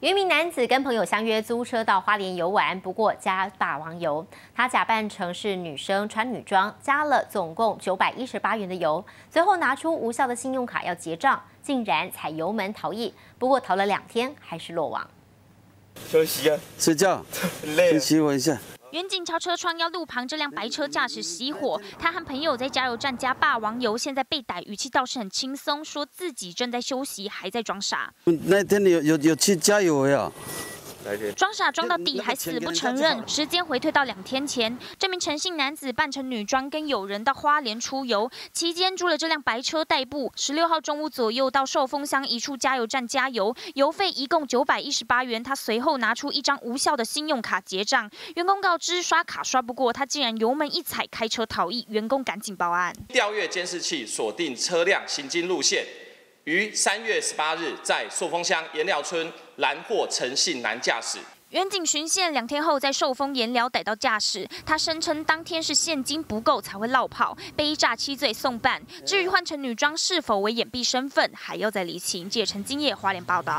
有一名男子跟朋友相约租车到花莲游玩，不过加霸王油。他假扮成是女生穿女装，加了总共九百一十八元的油，随后拿出无效的信用卡要结账，竟然踩油门逃逸。不过逃了两天还是落网。休息啊，睡觉，累。休息我一下。远景超车窗要路旁这辆白车驾驶熄火，他和朋友在加油站加霸王油，现在被逮，语气倒是很轻松，说自己正在休息，还在装傻。那天有有有去加油没有？装傻装到底还死不承认。时间回退到两天前，这名陈姓男子扮成女装跟友人到花莲出游，期间租了这辆白车代步。十六号中午左右到寿丰乡一处加油站加油，油费一共九百一十八元。他随后拿出一张无效的信用卡结账，员工告知刷卡刷不过，他竟然油门一踩开车逃逸，员工赶紧报案。调阅监视器锁定车辆行经路线。于三月十八日在寿丰乡颜寮村拦获陈姓男驾驶。远警巡线两天后，在寿丰颜寮逮到驾驶，他声称当天是现金不够才会落跑，被诈欺罪送办。至于换成女装是否为掩蔽身份，还要再厘清。记者陈金叶花莲报道。